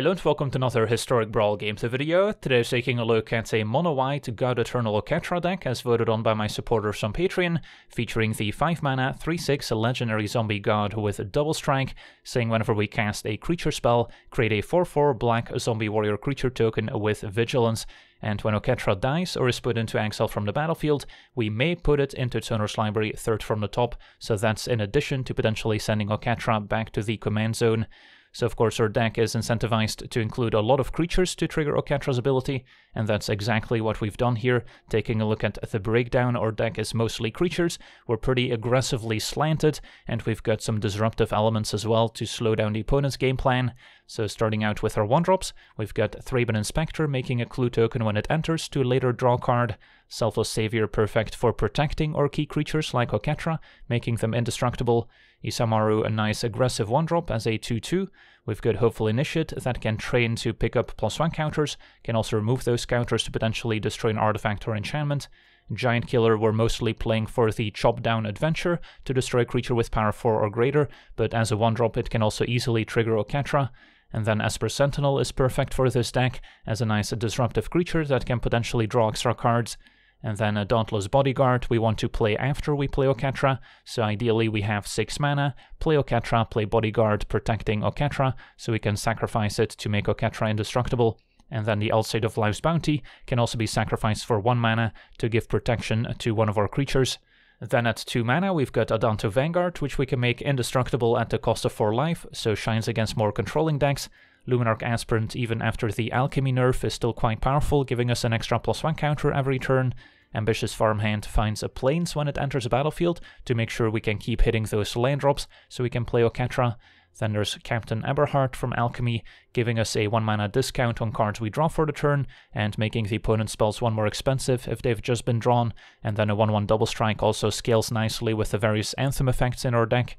Hello and welcome to another Historic Brawl Games video. Today taking a look at a mono white God Eternal Oketra deck as voted on by my supporters on Patreon, featuring the 5 mana 3-6 legendary zombie god with a double strike, saying whenever we cast a creature spell, create a 4-4 black zombie warrior creature token with vigilance, and when Oketra dies or is put into exile from the battlefield, we may put it into its owner's library third from the top, so that's in addition to potentially sending Oketra back to the command zone. So of course our deck is incentivized to include a lot of creatures to trigger Oketra's ability, and that's exactly what we've done here. Taking a look at the breakdown, our deck is mostly creatures, we're pretty aggressively slanted, and we've got some disruptive elements as well to slow down the opponent's game plan. So starting out with our 1-drops, we've got Thraben Inspector making a clue token when it enters to later draw card, Selfless Savior perfect for protecting our key creatures like Oketra, making them indestructible, Isamaru a nice aggressive 1-drop as a 2-2, we've got Hopeful Initiate that can train to pick up plus 1 counters, can also remove those counters to potentially destroy an artifact or enchantment, Giant Killer we're mostly playing for the chop down adventure to destroy a creature with power 4 or greater, but as a 1-drop it can also easily trigger Oketra, and then Esper Sentinel is perfect for this deck as a nice disruptive creature that can potentially draw extra cards. And then a Dauntless Bodyguard we want to play after we play Oketra, so ideally we have 6 mana, play Oketra, play Bodyguard protecting Oketra, so we can sacrifice it to make Oketra indestructible. And then the Elsate of Life's Bounty can also be sacrificed for 1 mana to give protection to one of our creatures. Then at 2 mana we've got Adanto Vanguard, which we can make indestructible at the cost of 4 life, so shines against more controlling decks. Luminarch Aspirant, even after the Alchemy nerf, is still quite powerful, giving us an extra plus 1 counter every turn. Ambitious Farmhand finds a plains when it enters a battlefield to make sure we can keep hitting those land drops so we can play Oketra. Then there's Captain Eberhart from Alchemy, giving us a 1 mana discount on cards we draw for the turn, and making the opponent's spells 1 more expensive if they've just been drawn, and then a 1-1 double strike also scales nicely with the various Anthem effects in our deck.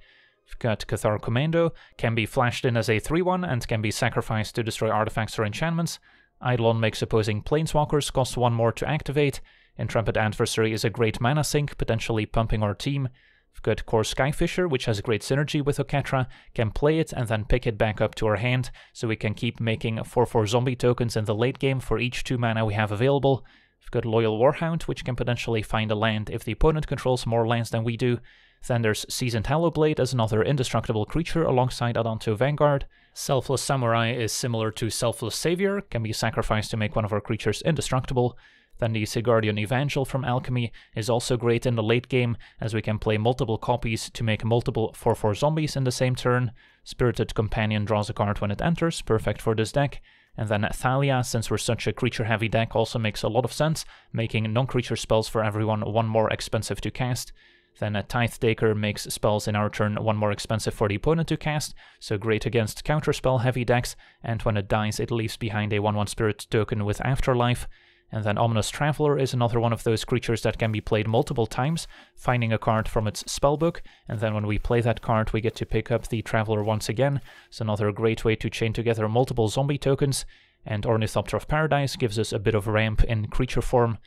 Got Cathar Commando, can be flashed in as a 3-1 and can be sacrificed to destroy artifacts or enchantments. Eidolon makes opposing planeswalkers cost 1 more to activate. Intrepid Adversary is a great mana sink, potentially pumping our team. We've got Kor Skyfisher, which has great synergy with Oketra, can play it and then pick it back up to our hand, so we can keep making 4-4 zombie tokens in the late game for each 2 mana we have available. We've got Loyal Warhound, which can potentially find a land if the opponent controls more lands than we do. Then there's Seasoned Hallowblade as another indestructible creature alongside Adanto Vanguard. Selfless Samurai is similar to Selfless Savior, can be sacrificed to make one of our creatures indestructible. Then the Sigardian Evangel from Alchemy is also great in the late game, as we can play multiple copies to make multiple 4-4 zombies in the same turn. Spirited Companion draws a card when it enters, perfect for this deck. And then Thalia, since we're such a creature-heavy deck, also makes a lot of sense, making non-creature spells for everyone one more expensive to cast. Then a Tithe Taker makes spells in our turn one more expensive for the opponent to cast, so great against counterspell heavy decks, and when it dies it leaves behind a 1-1 spirit token with Afterlife. And then Ominous Traveler is another one of those creatures that can be played multiple times, finding a card from its spellbook, and then when we play that card we get to pick up the Traveler once again. It's another great way to chain together multiple zombie tokens, and Ornithopter of Paradise gives us a bit of ramp in creature form,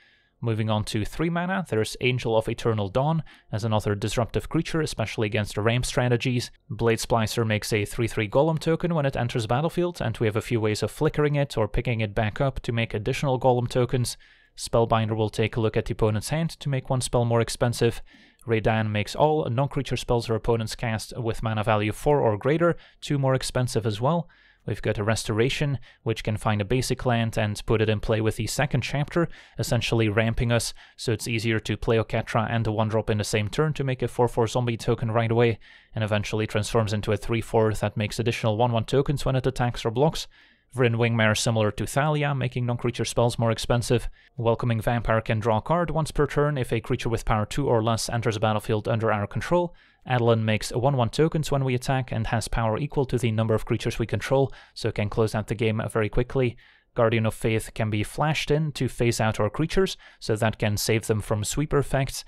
Moving on to 3 mana, there's Angel of Eternal Dawn as another disruptive creature, especially against the ramp strategies. Blade Splicer makes a 3-3 Golem token when it enters battlefield, and we have a few ways of flickering it or picking it back up to make additional Golem tokens. Spellbinder will take a look at the opponent's hand to make one spell more expensive. Reidane makes all non-creature spells our opponents cast with mana value 4 or greater, 2 more expensive as well. We've got a Restoration, which can find a basic land and put it in play with the second chapter, essentially ramping us so it's easier to play Oketra and a 1-drop in the same turn to make a 4-4 zombie token right away, and eventually transforms into a 3-4 that makes additional 1-1 tokens when it attacks or blocks. Vryn Wingmare similar to Thalia, making non-creature spells more expensive. Welcoming Vampire can draw a card once per turn if a creature with power 2 or less enters a battlefield under our control. Adeline makes a 1-1 tokens when we attack and has power equal to the number of creatures we control, so can close out the game very quickly. Guardian of Faith can be flashed in to phase out our creatures, so that can save them from sweeper effects.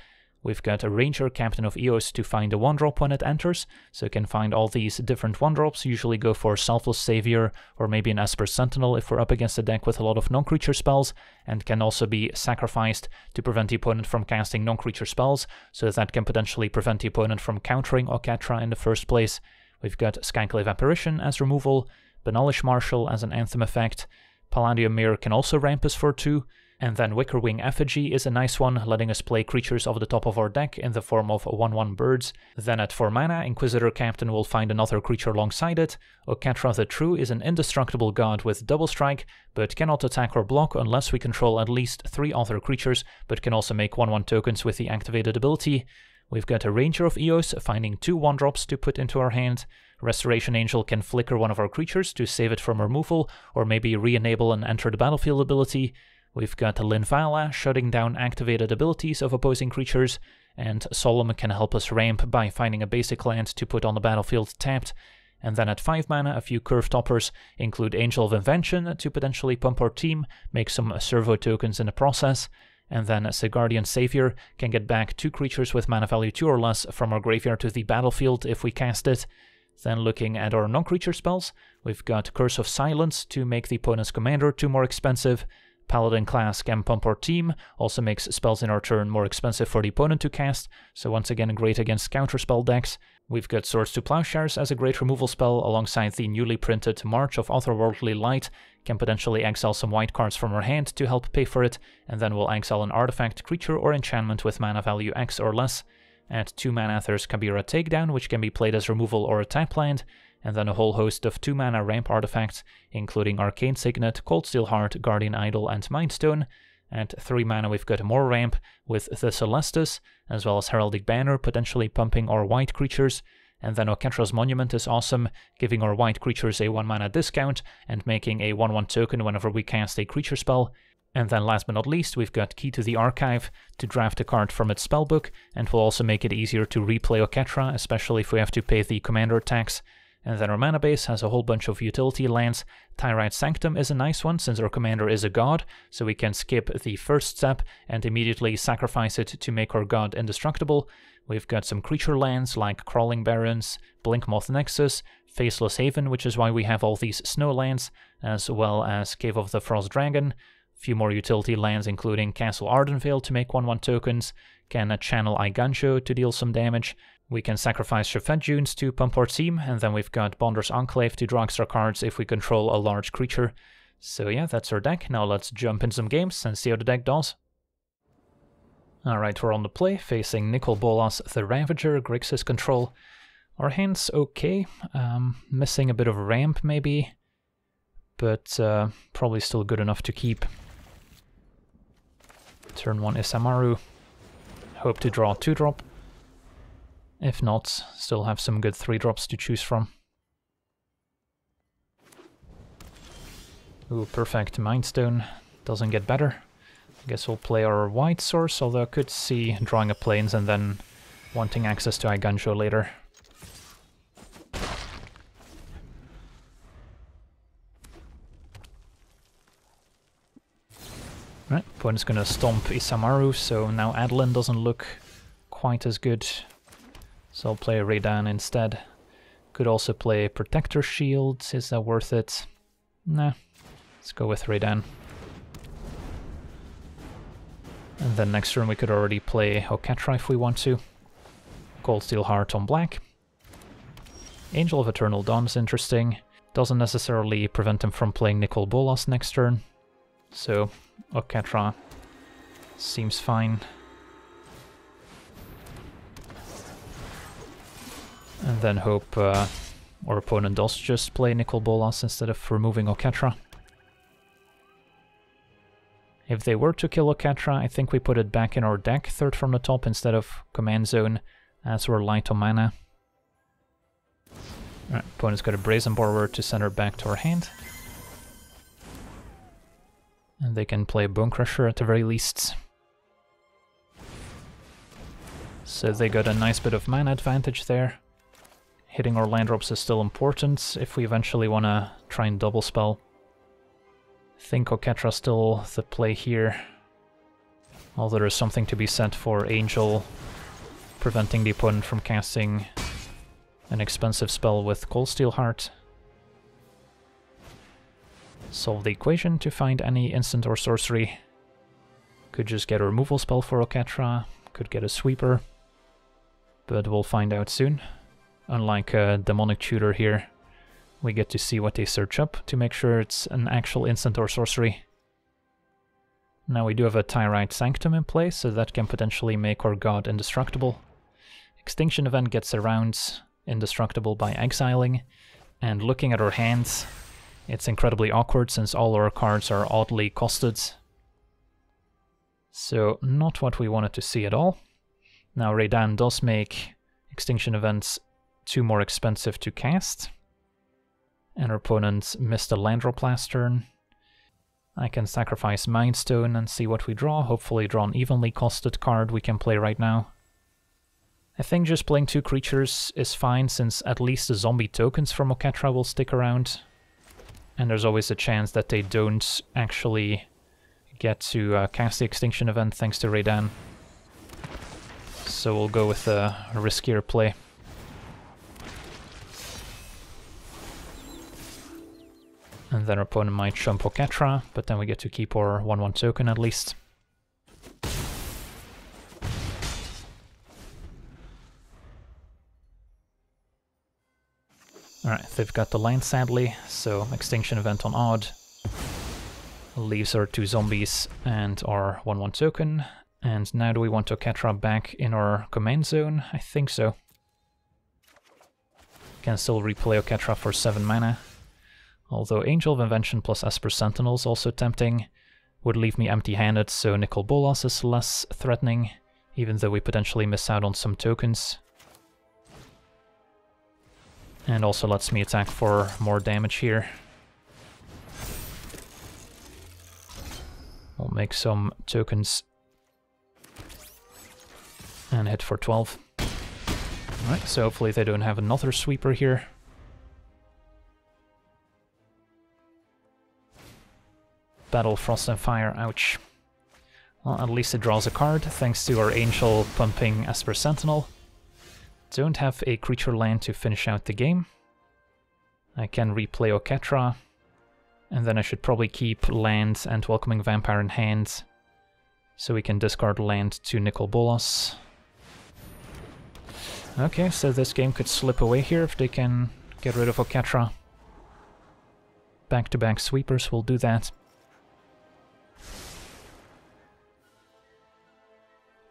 We've got a Ranger, Captain of Eos to find a 1-drop when it enters, so you can find all these different 1-drops, usually go for Selfless Savior or maybe an Esper Sentinel if we're up against a deck with a lot of non-creature spells, and can also be sacrificed to prevent the opponent from casting non-creature spells, so that can potentially prevent the opponent from countering Oketra in the first place. We've got Skyclave Apparition as removal, Benalish Marshal as an Anthem effect. Palladium Myr can also ramp us for 2, and then Wickerwing Effigy is a nice one, letting us play creatures off the top of our deck in the form of 1-1 birds. Then at 4 mana, Inquisitor Captain will find another creature alongside it. Oketra the True is an indestructible god with double strike, but cannot attack or block unless we control at least 3 other creatures, but can also make 1-1 tokens with the activated ability. We've got a Ranger of Eos, finding two 1-drops to put into our hand. Restoration Angel can flicker one of our creatures to save it from removal, or maybe re-enable an enter the battlefield ability. We've got Linvala shutting down activated abilities of opposing creatures, and Solemn can help us ramp by finding a basic land to put on the battlefield tapped. And then at 5 mana, a few curve toppers include Angel of Invention to potentially pump our team, make some servo tokens in the process, and then Sigardian Savior can get back two creatures with mana value 2 or less from our graveyard to the battlefield if we cast it. Then looking at our non-creature spells, we've got Curse of Silence to make the opponent's commander 2 more expensive, Paladin class can pump our team, also makes spells in our turn more expensive for the opponent to cast, so once again great against counterspell decks. We've got Swords to Plowshares as a great removal spell alongside the newly printed March of Otherworldly Light, can potentially exile some white cards from our hand to help pay for it, and then we'll exile an artifact, creature, or enchantment with mana value X or less. At 2 mana there's Kabira Takedown, which can be played as removal or a tap land, and then a whole host of 2 mana ramp artifacts, including Arcane Signet, Cold Steel Heart, Guardian Idol, and Mindstone. At 3 mana, we've got more ramp with the Celestus, as well as Heraldic Banner, potentially pumping our white creatures. And then Oketra's Monument is awesome, giving our white creatures a 1 mana discount and making a 1 1 token whenever we cast a creature spell. And then last but not least, we've got Key to the Archive to draft a card from its spellbook, and will also make it easier to replay Oketra, especially if we have to pay the commander tax. And then our mana base has a whole bunch of utility lands. Tyrite Sanctum is a nice one since our commander is a god, so we can skip the first step and immediately sacrifice it to make our god indestructible. We've got some creature lands like Crawling Barrens, Blinkmoth Nexus, Faceless Haven, which is why we have all these snow lands, as well as Cave of the Frost Dragon. A few more utility lands including Castle Ardenvale to make 1-1 tokens, can channel Eiganjo to deal some damage, we can sacrifice Shefet Dunes to pump our team, and then we've got Bonder's Enclave to draw extra cards if we control a large creature. So yeah, that's our deck. Now let's jump in some games and see how the deck does. Alright, we're on the play, facing Nicol Bolas the Ravager, Grixis control. Our hand's okay, um, missing a bit of ramp maybe, but uh, probably still good enough to keep. Turn 1 is Isamaru, hope to draw 2-drop. If not, still have some good 3-drops to choose from. Ooh, perfect. Mindstone doesn't get better. I guess we'll play our white source, although I could see drawing a plains and then wanting access to Eiganjo later. Right, opponent's gonna stomp Isamaru, so now Adeline doesn't look quite as good so I'll play Reidane instead. Could also play Protector Shields, is that worth it? Nah, let's go with Reidane. And then next turn we could already play Oketra if we want to. Cold Steel Heart on black. Angel of Eternal Dawn is interesting. Doesn't necessarily prevent him from playing Nicol Bolas next turn. So Oketra seems fine. And then hope uh, our opponent does just play Nicol Bolas instead of removing Oketra. If they were to kill Oketra, I think we put it back in our deck, third from the top, instead of Command Zone, as we're light on mana. Right, opponent's got a Brazen Borrower to send her back to our hand. And they can play Bonecrusher at the very least. So they got a nice bit of mana advantage there. Hitting our land drops is still important if we eventually want to try and double spell. I think Oketra still the play here. Although there is something to be said for Angel preventing the opponent from casting an expensive spell with Cold Steel Heart. Solve the equation to find any instant or sorcery. Could just get a removal spell for Oketra, could get a sweeper, but we'll find out soon unlike a demonic tutor here, We get to see what they search up to make sure it's an actual instant or sorcery. Now we do have a Tyrite Sanctum in place, so that can potentially make our god indestructible. Extinction Event gets around indestructible by exiling, and looking at our hands, it's incredibly awkward since all our cards are oddly costed. So not what we wanted to see at all. Now Reidane does make Extinction Events too more expensive to cast. And our opponent missed a land drop last turn, I can sacrifice Mindstone and see what we draw, hopefully draw an evenly costed card we can play right now. I think just playing two creatures is fine since at least the zombie tokens from Oketra will stick around. And there's always a chance that they don't actually get to uh, cast the Extinction event thanks to Reidane. So we'll go with a riskier play. And then our opponent might jump Oketra, but then we get to keep our 1-1 token at least. Alright, they've got the land sadly, so Extinction Event on Odd leaves our two zombies and our 1-1 token. And now do we want Oketra back in our command zone? I think so. Can still replay Oketra for 7 mana. Although Angel of Invention plus Esper Sentinel is also tempting, would leave me empty-handed, so Nicol Bolas is less threatening, even though we potentially miss out on some tokens. And also lets me attack for more damage here. We'll make some tokens and hit for 12. Alright, so hopefully they don't have another sweeper here. Battle Frost and Fire, ouch. Well, at least it draws a card, thanks to our Angel pumping Esper Sentinel. Don't have a creature land to finish out the game. I can replay Oketra, and then I should probably keep land and Welcoming Vampire in hand, so we can discard land to Nicol Bolas. Okay, so this game could slip away here if they can get rid of Oketra. Back-to-back sweepers will do that.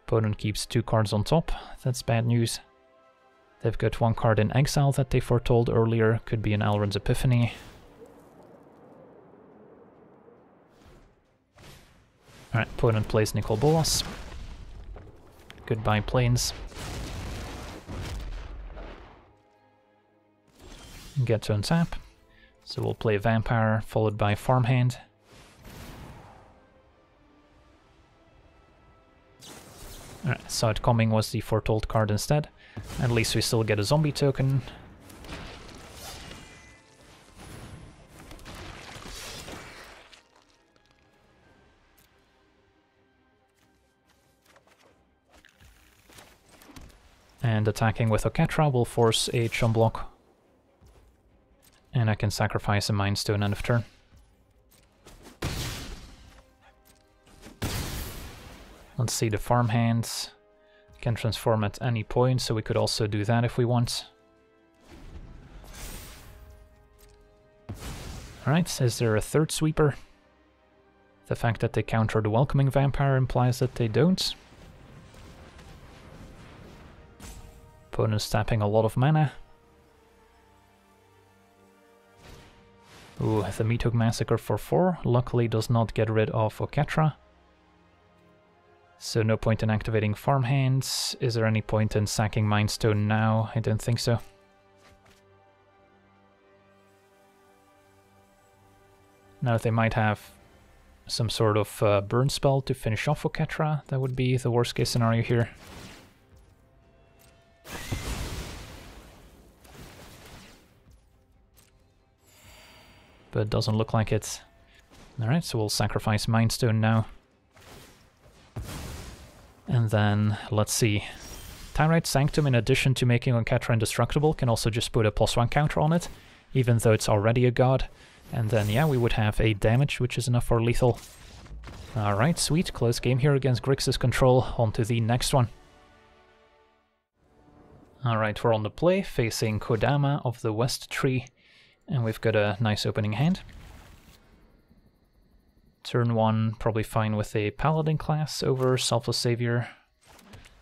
Opponent keeps two cards on top. That's bad news. They've got one card in exile that they foretold earlier. Could be an Alrund's Epiphany. Alright, opponent plays Nicol Bolas. Goodbye plains. Get to untap. So we'll play Vampire, followed by Farmhand. Alright, saw it coming was the foretold card instead. At least we still get a zombie token. And attacking with Oketra will force a chum block. And I can sacrifice a Mind Stone end of turn. Let's see the farmhands. Can transform at any point, so we could also do that if we want. Alright, is there a third sweeper? The fact that they counter the Welcoming Vampire implies that they don't. Opponent's tapping a lot of mana. Ooh, the Meathook Massacre for 4 luckily does not get rid of Oketra. So no point in activating farmhands. Is there any point in sacking Mindstone now? I don't think so. Now they might have some sort of uh, burn spell to finish off Oketra. That would be the worst case scenario here. But doesn't look like it. Alright, so we'll sacrifice Mindstone now. And then, let's see. Tyrite Sanctum, in addition to making Oketra indestructible, can also just put a plus one counter on it, even though it's already a god. And then, yeah, we would have 8 damage, which is enough for lethal. Alright, sweet. Close game here against Grixis Control. On to the next one. Alright, we're on the play, facing Kodama of the West Tree. And we've got a nice opening hand. Turn 1, probably fine with a Paladin class over Selfless Savior,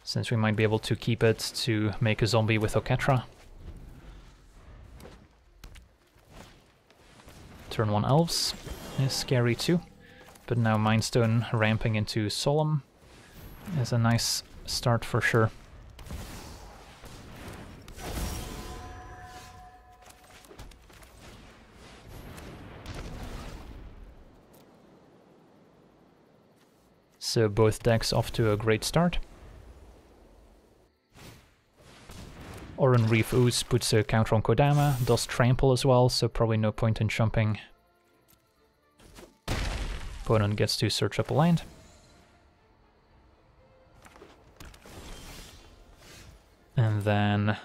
since we might be able to keep it to make a zombie with Oketra. Turn 1 Elves is scary too, but now Mindstone ramping into Solemn is a nice start for sure. So both decks off to a great start. Oran-Rief Ooze puts a counter on Kodama, does trample as well, so probably no point in jumping. Opponent gets to search up a land. And then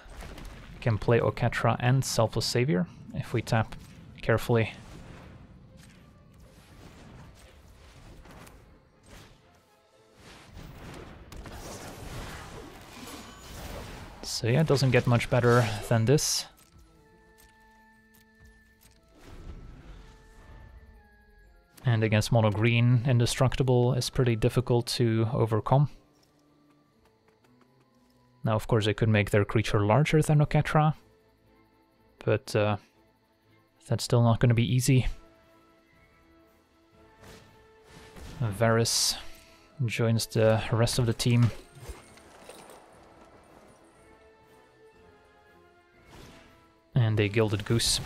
can play Oketra and Selfless Savior if we tap carefully. So yeah, it doesn't get much better than this. And against mono green, indestructible is pretty difficult to overcome. Now, of course, they could make their creature larger than Oketra, but uh, that's still not going to be easy. Varys joins the rest of the team. And a Gilded Goose.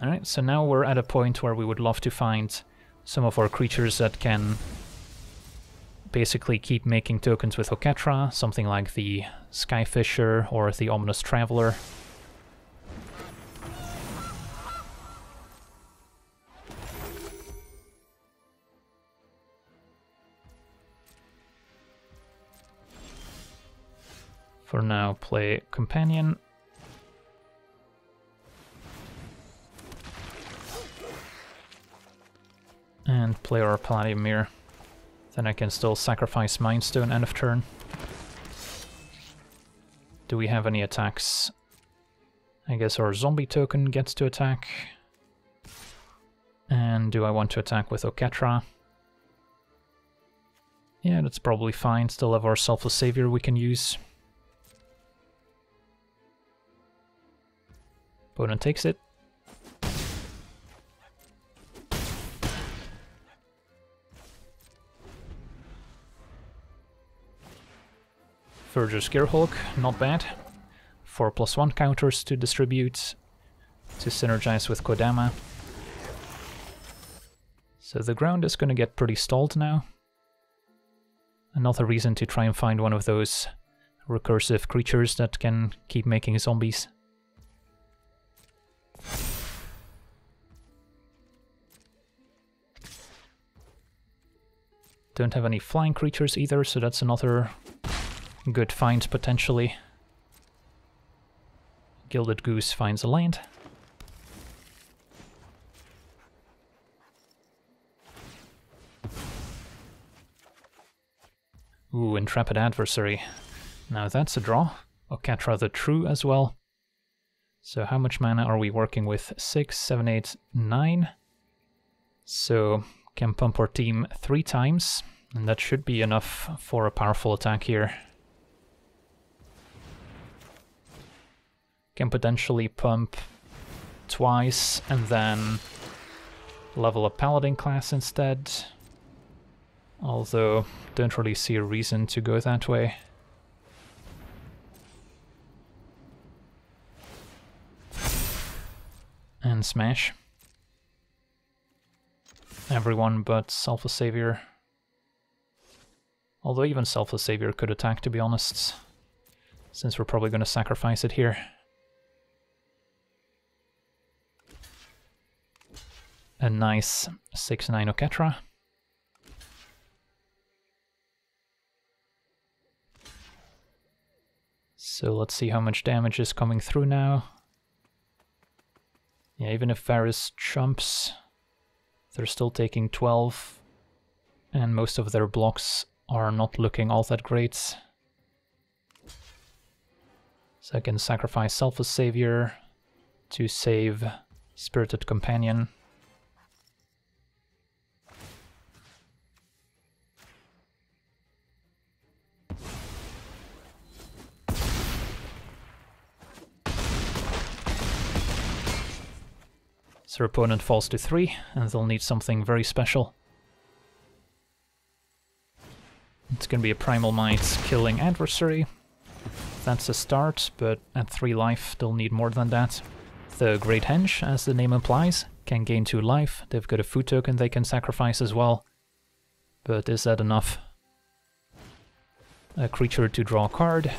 Alright, so now we're at a point where we would love to find some of our creatures that can basically keep making tokens with Oketra, something like the Skyfisher or the Ominous Traveler. For now, play Companion. Play our Palladium Myr. Then I can still sacrifice Mindstone end of turn. Do we have any attacks? I guess our zombie token gets to attack. And do I want to attack with Oketra? Yeah, that's probably fine. Still have our Selfless Savior we can use. Opponent takes it. Verdurous Gearhulk, not bad. 4 plus 1 counters to distribute, to synergize with Kodama. So the ground is going to get pretty stalled now. Another reason to try and find one of those recursive creatures that can keep making zombies. Don't have any flying creatures either, so that's another Good find, potentially. Gilded Goose finds a land. Ooh, Intrepid Adversary. Now that's a draw. Oketra the True as well. So how much mana are we working with? Six, seven, eight, nine. So can pump our team three times, and that should be enough for a powerful attack here. Can potentially pump twice and then level a paladin class instead. Although, don't really see a reason to go that way. And smash. Everyone but Selfless Savior. Although even Selfless Savior could attack, to be honest. Since we're probably going to sacrifice it here. A nice 6-9 Oketra. So let's see how much damage is coming through now. Yeah, even if Varys jumps, they're still taking 12, and most of their blocks are not looking all that great. So I can sacrifice Selfless Savior to save Spirited Companion. Their opponent falls to 3, and they'll need something very special. It's gonna be a Primal Might killing adversary. That's a start, but at 3 life they'll need more than that. The Great Henge, as the name implies, can gain 2 life. They've got a food token they can sacrifice as well. But is that enough? A creature to draw a card.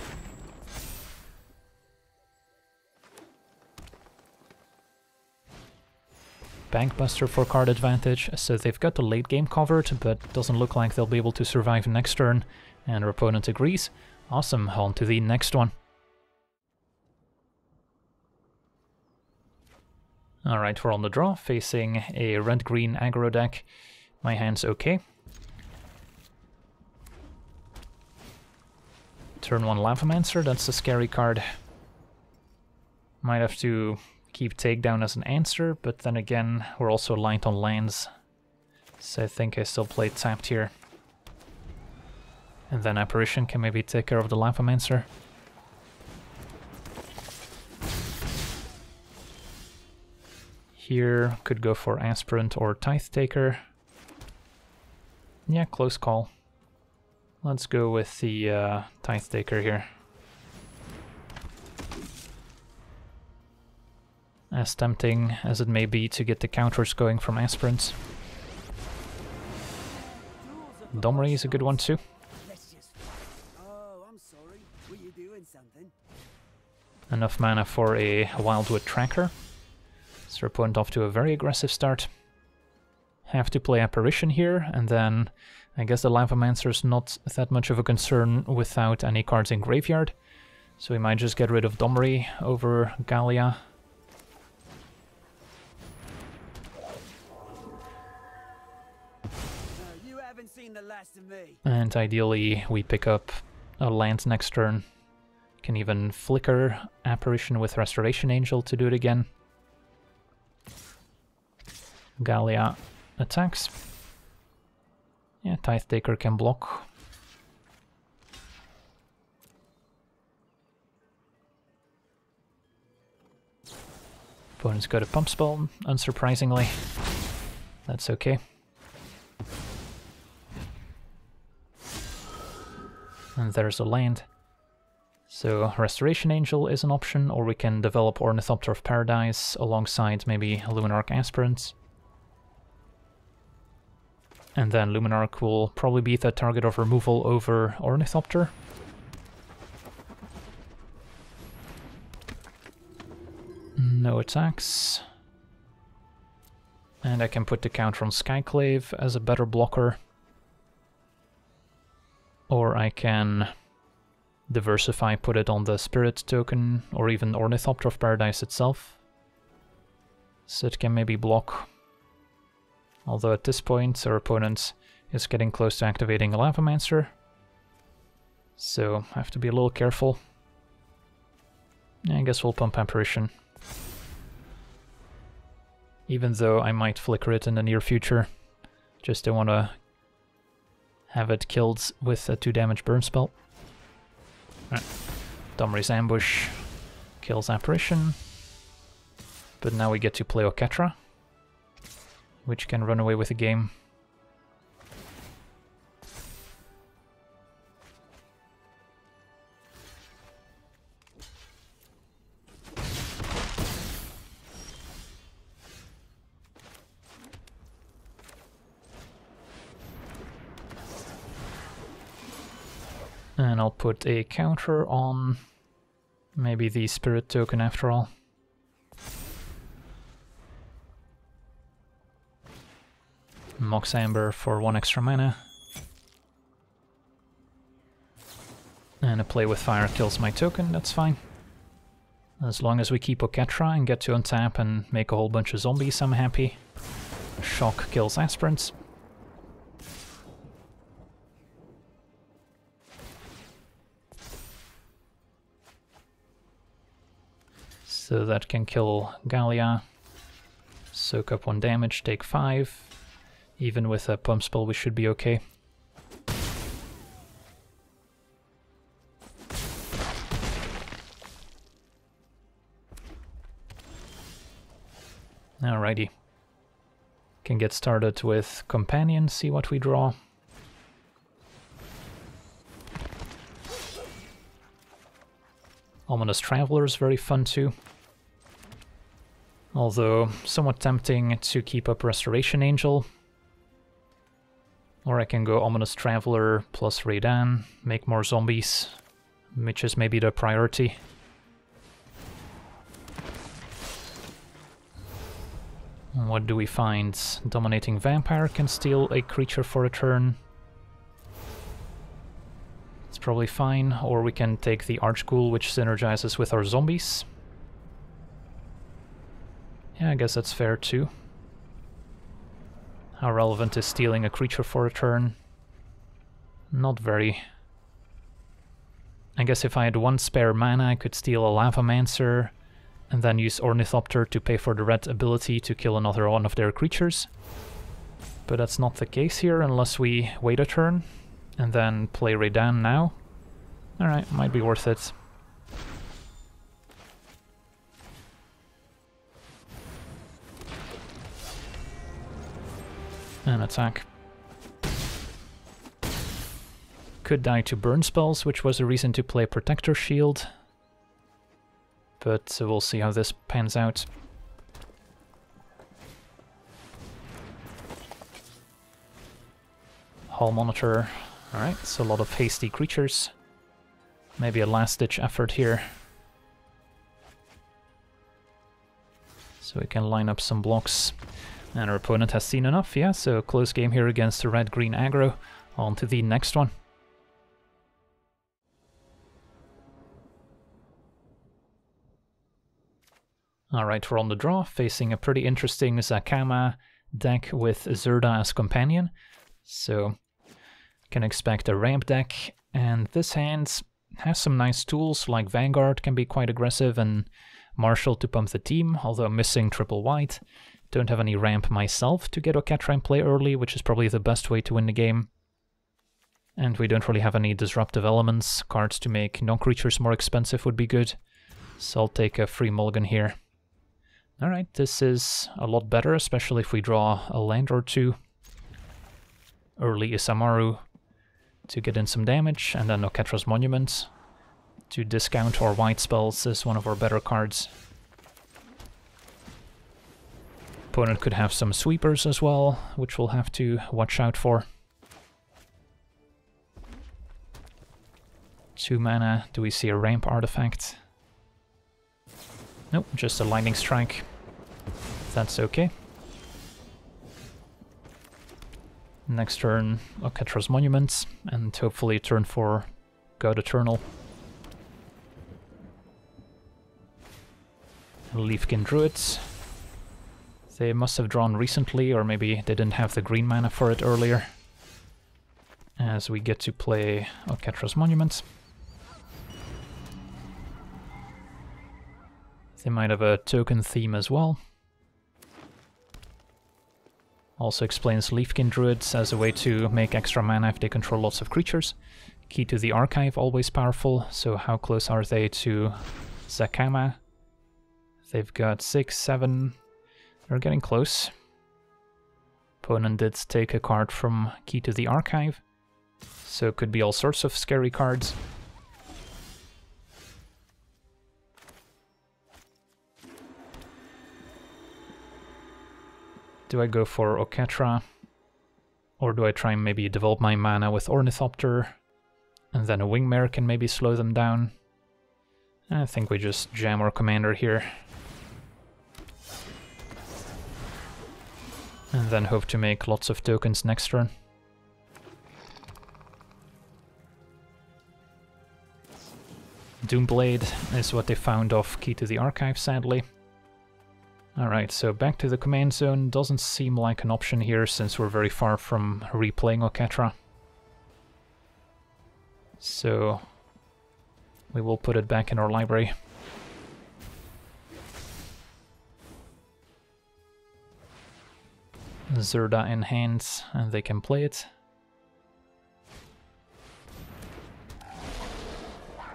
Bankbuster for card advantage, so they've got the late game covered, but doesn't look like they'll be able to survive next turn, and our opponent agrees. Awesome, on to the next one. Alright, we're on the draw, facing a red-green aggro deck. My hand's okay. Turn 1 Lavamancer, that's a scary card. Might have to keep Takedown as an answer, but then again, we're also light on lands. So I think I still play tapped here. And then Apparition can maybe take care of the Lavamancer. Here, could go for Aspirant or Tithe Taker. Yeah, close call. Let's go with the uh, Tithe Taker here. As tempting as it may be to get the counters going from aspirants. Domri is a good one too. Enough mana for a Wildwood Tracker. So opponent off to a very aggressive start. Have to play Apparition here, and then I guess the Lavamancer is not that much of a concern without any cards in Graveyard. So we might just get rid of Domri over Gallia And ideally we pick up a land next turn. Can even flicker Apparition with Restoration Angel to do it again. Gallia attacks. Yeah, Tithe Taker can block. Opponent's got a pump spell, unsurprisingly. That's okay. And there's a land. So Restoration Angel is an option, or we can develop Ornithopter of Paradise alongside maybe Luminarch Aspirants. And then Luminarch will probably be the target of removal over Ornithopter. No attacks. And I can put the counter on Skyclave as a better blocker. Or I can diversify, put it on the Spirit token, or even Ornithopter of Paradise itself. So it can maybe block. Although at this point our opponent is getting close to activating a Lavamancer. So I have to be a little careful. I guess we'll pump Apparition. Even though I might flicker it in the near future. Just don't want to have it killed with a 2 damage burn spell. Right. Domri's Ambush kills Apparition. But now we get to play Oketra, which can run away with the game. And I'll put a counter on maybe the spirit token after all. Mox Amber for one extra mana. And a play with fire kills my token, that's fine. As long as we keep Oketra and get to untap and make a whole bunch of zombies, I'm happy. Shock kills aspirants. So that can kill Gallia. Soak up one damage, take five. Even with a pump spell we should be okay. Alrighty. Can get started with Companion, see what we draw. Ominous Traveler is very fun too. Although somewhat tempting to keep up Restoration Angel. Or I can go Ominous Traveler plus Reidane, make more zombies, which is maybe the priority. What do we find? Dominating Vampire can steal a creature for a turn. It's probably fine, or we can take the Archghoul, which synergizes with our zombies. Yeah, I guess that's fair too. How relevant is stealing a creature for a turn? Not very. I guess if I had one spare mana, I could steal a Lavamancer, and then use Ornithopter to pay for the red ability to kill another one of their creatures. But that's not the case here unless we wait a turn and then play Reidane now. Alright, might be worth it. And attack. Could die to burn spells, which was a reason to play Protector Shield but we'll see how this pans out. Hall Monitor. Alright, so a lot of hasty creatures. Maybe a last-ditch effort here. So we can line up some blocks. And our opponent has seen enough, yeah, so close game here against the red-green aggro. On to the next one. Alright, we're on the draw, facing a pretty interesting Zacama deck with Zirda as companion. So, can expect a ramp deck, and this hand has some nice tools, like Vanguard can be quite aggressive, and Marshal to pump the team, although missing triple white. Don't have any ramp myself to get Oketra in play early, which is probably the best way to win the game. And we don't really have any disruptive elements. Cards to make non-creatures more expensive would be good. So I'll take a free mulligan here. Alright, this is a lot better, especially if we draw a land or two. Early Isamaru to get in some damage, and then Oketra's Monument to discount our white spells is one of our better cards. Opponent could have some sweepers as well, which we'll have to watch out for. Two mana, do we see a ramp artifact? Nope, just a lightning strike. That's okay. Next turn, Oketra's Monuments, and hopefully turn 4, God Eternal. Leafkin Druids. They must have drawn recently, or maybe they didn't have the green mana for it earlier. As we get to play Oketra's Monuments. They might have a token theme as well. Also explains Leafkin Druids as a way to make extra mana if they control lots of creatures. Key to the Archive, always powerful, so how close are they to Zacama? They've got 6, 7... They're getting close. Opponent did take a card from Key to the Archive, so it could be all sorts of scary cards. Do I go for Oketra? Or do I try and maybe develop my mana with Ornithopter? And then a Wingmare can maybe slow them down? I think we just jam our commander here. And then hope to make lots of tokens next turn. Doomblade is what they found off Key to the Archive, sadly. Alright, so back to the command zone doesn't seem like an option here since we're very far from replaying Oketra. So we will put it back in our library. Zerda in hand and they can play it.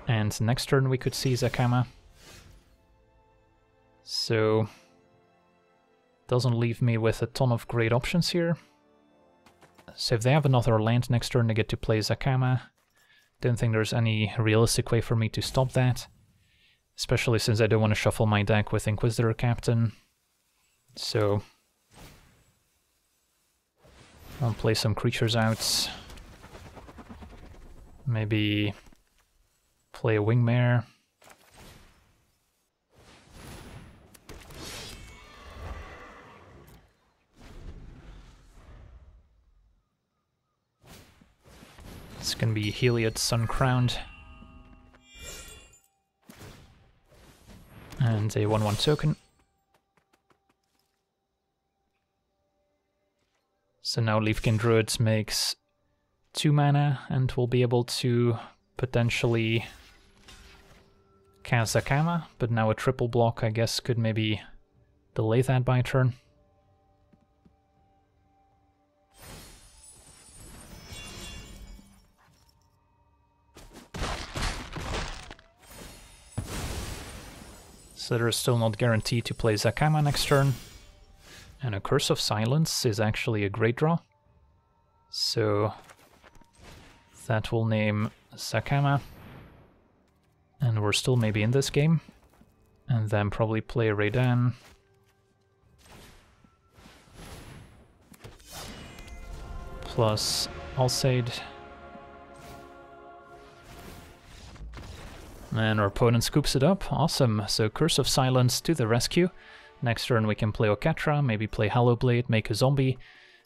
And next turn we could see Zacama. So doesn't leave me with a ton of great options here. So if they have another land next turn, they get to play Zacama. Don't think there's any realistic way for me to stop that. Especially since I don't want to shuffle my deck with Inquisitor Captain. So... I'll play some creatures out. Maybe play a Wingmare. It's gonna be Heliod Suncrowned. And a 1-1 token. So now Leafkin Druid makes 2 mana and will be able to potentially cast Zacama, but now a triple block I guess could maybe delay that by a turn. So they're still not guaranteed to play Zacama next turn. And a Curse of Silence is actually a great draw. So that will name Zacama. And we're still maybe in this game. And then probably play Reidane. Plus Alseid. And our opponent scoops it up. Awesome. So Curse of Silence to the rescue. Next turn we can play Oketra, maybe play Hallowblade, make a zombie,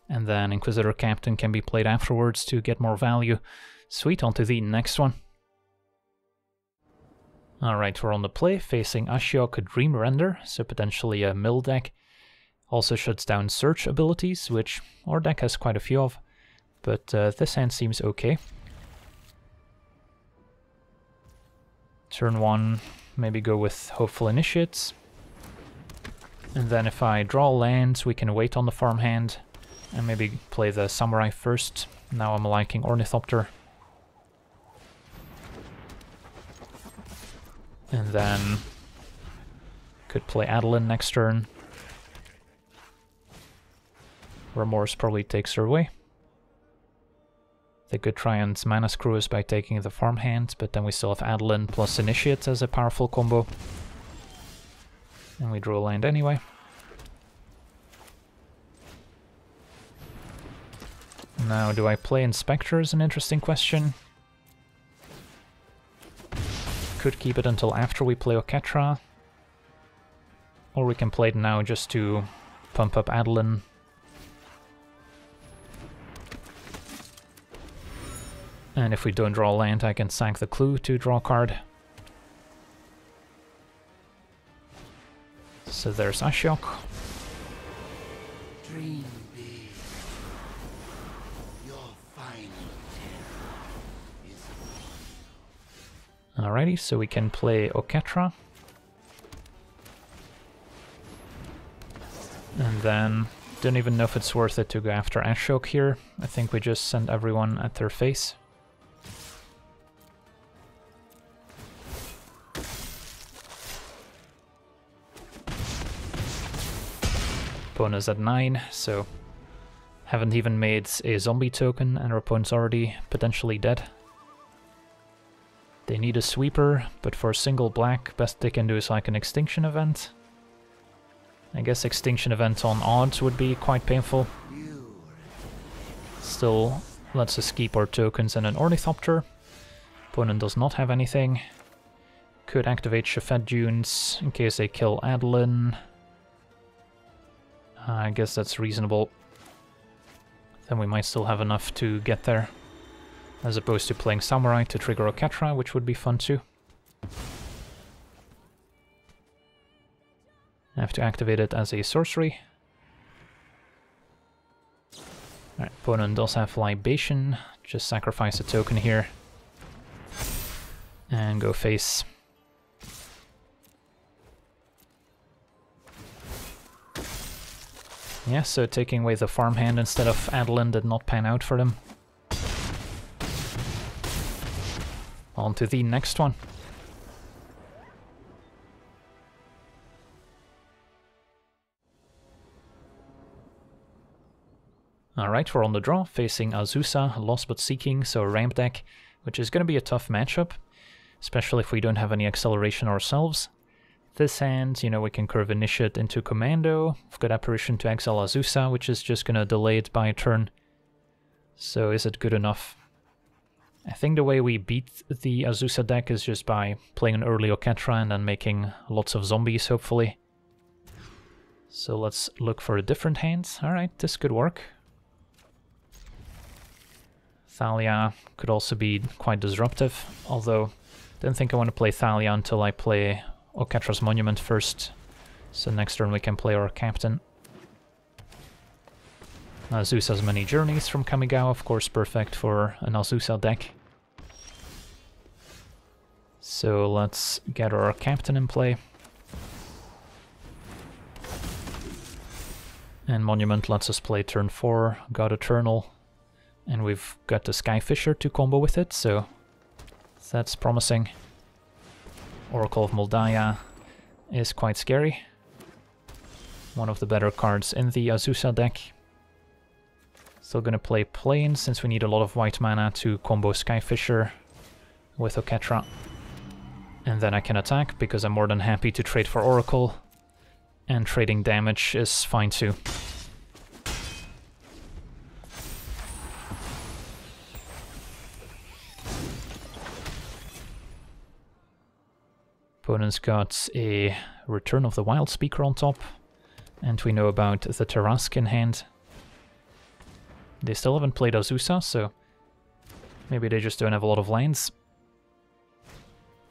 and then Inquisitor Captain can be played afterwards to get more value. Sweet, on to the next one. Alright, we're on the play, facing Ashiok Dream Render, so potentially a mill deck. Also shuts down search abilities, which our deck has quite a few of, but uh, this hand seems okay. Turn 1, maybe go with Hopeful Initiates. And then if I draw lands, we can wait on the farmhand and maybe play the Samurai first. Now I'm liking Ornithopter. And then could play Adeline next turn. Remorse probably takes her away. They could try and mana screw us by taking the farmhand, but then we still have Adeline plus Initiate as a powerful combo. And we draw land anyway. Now, do I play Inspector is an interesting question. Could keep it until after we play Oketra. Or we can play it now just to pump up Adeline. And if we don't draw land, I can sack the clue to draw card. So there's Ashiok. Dream big. Your final Alrighty, so we can play Oketra. And then, don't even know if it's worth it to go after Ashiok here. I think we just send everyone at their face. Opponent's at 9, so haven't even made a zombie token and our opponent's already potentially dead. They need a sweeper, but for a single black, best they can do is like an extinction event. I guess extinction event on odds would be quite painful. Still lets us keep our tokens and an Ornithopter. Opponent does not have anything. Could activate Shefet Dunes in case they kill Adeline. Uh, I guess that's reasonable. Then we might still have enough to get there. As opposed to playing Samurai to trigger Oketra, which would be fun too. I have to activate it as a sorcery. Right, opponent does have Libation, just sacrifice a token here. And go face Yeah, so taking away the farmhand instead of Adeline did not pan out for them. On to the next one. Alright, we're on the draw, facing Azusa, Lost But Seeking, so ramp deck, which is going to be a tough matchup, especially if we don't have any acceleration ourselves. This hand, you know, we can curve Initiate into Commando, we've got Apparition to exile Azusa, which is just going to delay it by a turn. So is it good enough? I think the way we beat the Azusa deck is just by playing an early Oketra and then making lots of zombies, hopefully. So let's look for a different hand. Alright, this could work. Thalia could also be quite disruptive, although I don't think I want to play Thalia until I play Oketra's Monument first. So next turn we can play our captain. Uh, Azusa has many journeys from Kamigawa, of course perfect for an Azusa deck. So let's get our captain in play. And Monument lets us play turn 4, God Eternal, and we've got the Skyfisher to combo with it, so that's promising. Oracle of Mul Daya is quite scary. One of the better cards in the Azusa deck. Still gonna play Plane since we need a lot of white mana to combo Skyfisher with Oketra. And then I can attack because I'm more than happy to trade for Oracle. And trading damage is fine too. Opponent's got a Return of the Wild Speaker on top, and we know about the Tarrasque in hand. They still haven't played Azusa, so maybe they just don't have a lot of lands.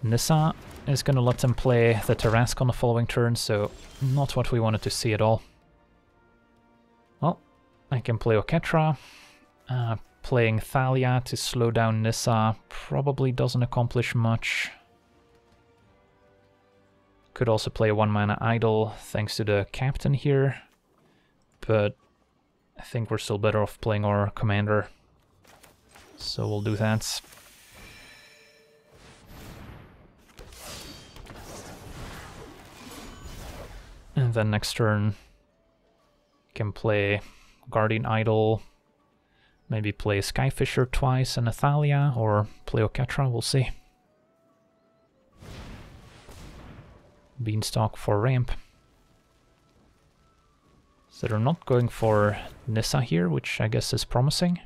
Nissa is going to let them play the Tarrasque on the following turn, so not what we wanted to see at all. Well, I can play Oketra. Uh, playing Thalia to slow down Nissa probably doesn't accomplish much. Could also play a one mana idol thanks to the captain here, but I think we're still better off playing our commander. So we'll do that. And then next turn can play Guardian Idol, maybe play Skyfisher twice and Athalia, or play Oketra, we'll see. Beanstalk for ramp. So they're not going for Nissa here, which I guess is promising.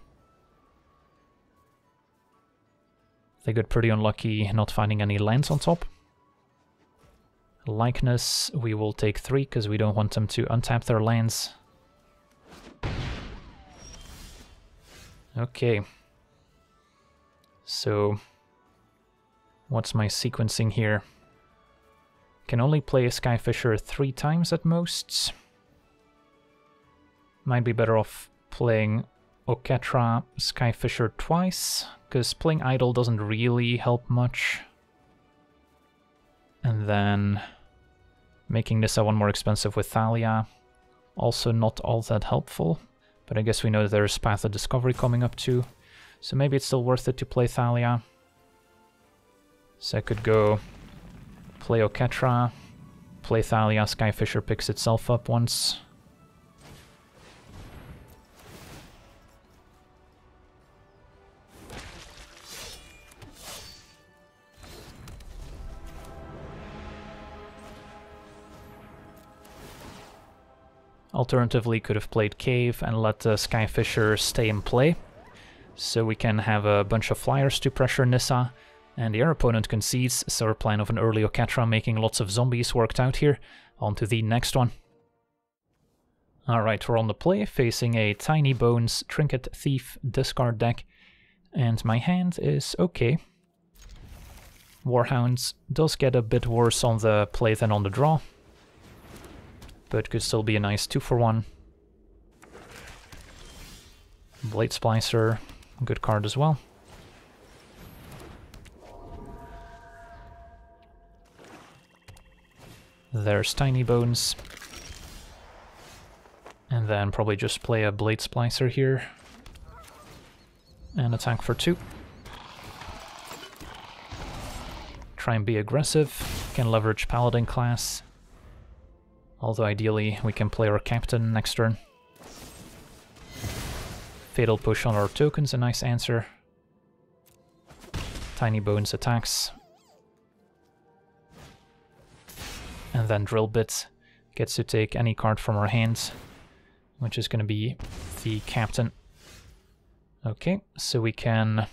They got pretty unlucky not finding any lands on top. Likeness, we will take three because we don't want them to untap their lands. Okay. So, what's my sequencing here? Can only play a Skyfisher three times at most. Might be better off playing Oketra Skyfisher twice, because playing Idol doesn't really help much. And then making Nissa one more expensive with Thalia, also not all that helpful. But I guess we know that there's Path of Discovery coming up too, so maybe it's still worth it to play Thalia. So I could go Play Oketra. Play Thalia. Skyfisher picks itself up once. Alternatively, could have played Cave and let uh, the Skyfisher stay in play. So we can have a bunch of flyers to pressure Nissa, and the opponent concedes, so our plan of an early Oketra making lots of zombies worked out here. On to the next one. Alright, we're on the play, facing a Tiny Bones Trinket Thief discard deck. And my hand is okay. Warhounds does get a bit worse on the play than on the draw. But could still be a nice 2 for 1. Blade Splicer, good card as well. There's Tiny Bones. And then probably just play a Blade Splicer here. And attack for two. Try and be aggressive. Can leverage Paladin class. Although ideally we can play our Captain next turn. Fatal Push on our tokens, a nice answer. Tiny Bones attacks. And then Drill Bit gets to take any card from our hands, which is going to be the Captain. Okay, so we can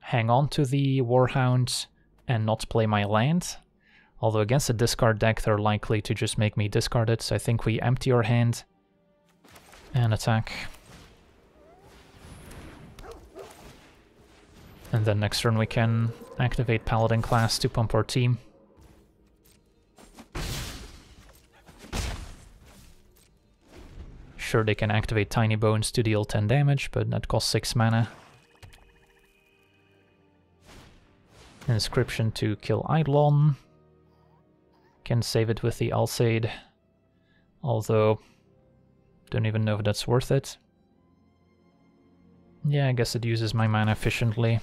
hang on to the Warhound and not play my land. Although against a discard deck, they're likely to just make me discard it, so I think we empty our hand and attack. And then next turn we can activate Paladin class to pump our team. Sure, they can activate Tiny Bones to deal 10 damage, but that costs 6 mana. Inscription to kill Eidolon. Can save it with the Alseid. Although, don't even know if that's worth it. Yeah, I guess it uses my mana efficiently.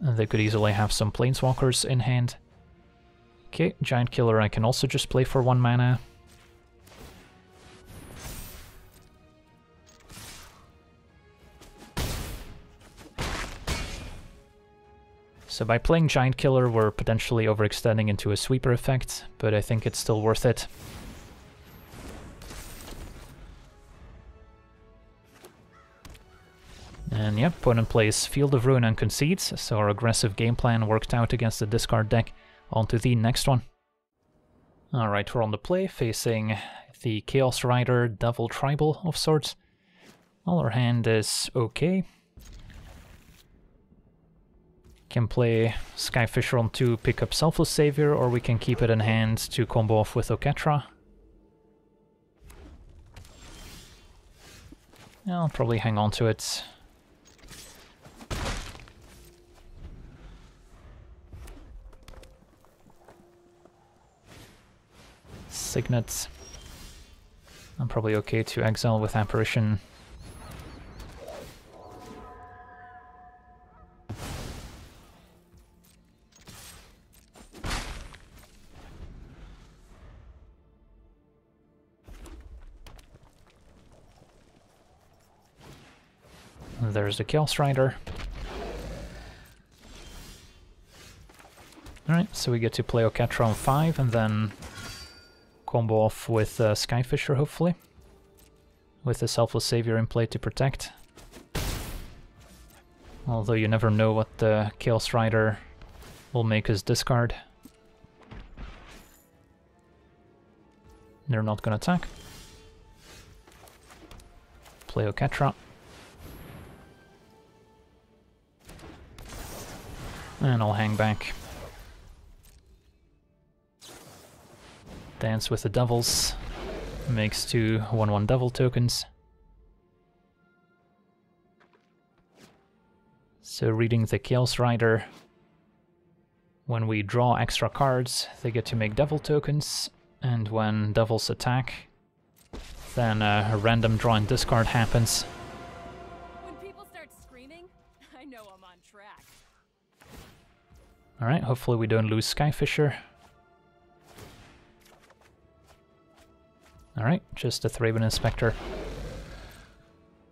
And they could easily have some Planeswalkers in hand. Okay, Giant Killer I can also just play for one mana. So by playing Giant Killer, we're potentially overextending into a sweeper effect, but I think it's still worth it. And yep, opponent plays Field of Ruin and concedes, so our aggressive game plan worked out against the discard deck. On to the next one. Alright, we're on the play, facing the Chaos Rider Devil Tribal of sorts. Well, our hand is okay. Can play Skyfisher on 2, pick up Selfless Savior, or we can keep it in hand to combo off with Oketra. I'll probably hang on to it. I'm probably okay to exile with Apparition. There's the Chaos Rider. Alright, so we get to play Oketra on 5 and then combo off with uh, Skyfisher, hopefully. With the Selfless Savior in play to protect. Although you never know what the Chaos Rider will make us discard. They're not gonna attack. Play Oketra. And I'll hang back. Dance with the Devils. Makes two 1-1 Devil tokens. So reading the Chaos Rider, when we draw extra cards, they get to make Devil tokens, and when Devils attack, then a random draw and discard happens. Alright, hopefully we don't lose Skyfisher. Alright, just a Thraben Inspector.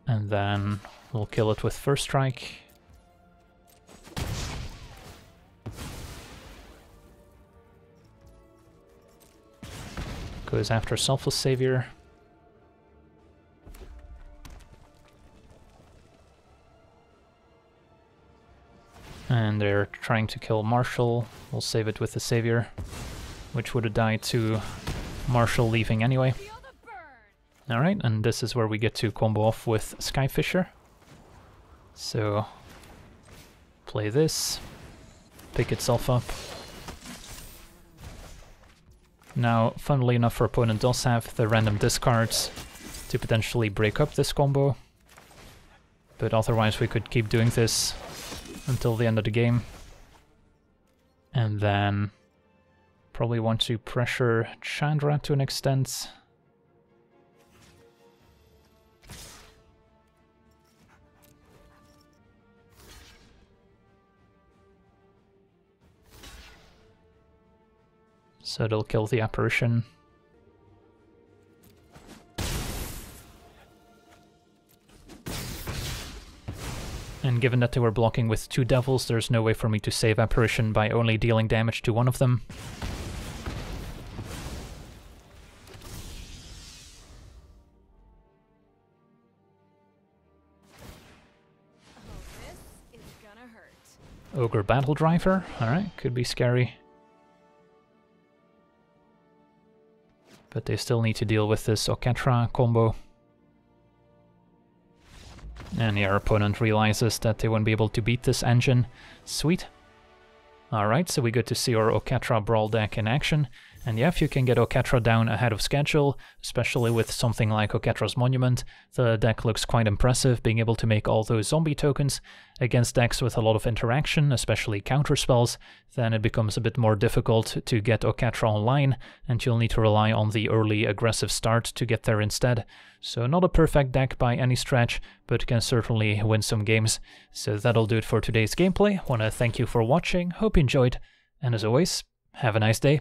And then we'll kill it with First Strike. Goes after Selfless Savior. And they're trying to kill Marshall. We'll save it with the Savior, which would have died to Marshall leaving anyway. Alright, and this is where we get to combo off with Skyfisher. So, play this, pick itself up. Now, funnily enough, our opponent does have the random discards to potentially break up this combo. But otherwise we could keep doing this until the end of the game. And then Probably want to pressure Chandra to an extent. So it'll kill the apparition. And given that they were blocking with two devils, there's no way for me to save apparition by only dealing damage to one of them. Ogre Battle Driver, alright, could be scary. But they still need to deal with this Oketra combo. And your opponent realizes that they won't be able to beat this engine. Sweet. Alright, so we get to see our Oketra Brawl deck in action, and yeah, if you can get Oketra down ahead of schedule, especially with something like Oketra's Monument, the deck looks quite impressive, being able to make all those zombie tokens. Against decks with a lot of interaction, especially counter spells, then it becomes a bit more difficult to get Oketra online, and you'll need to rely on the early aggressive start to get there instead. So not a perfect deck by any stretch, but can certainly win some games. So that'll do it for today's gameplay. Wanna thank you for watching, hope you enjoyed, and as always, have a nice day.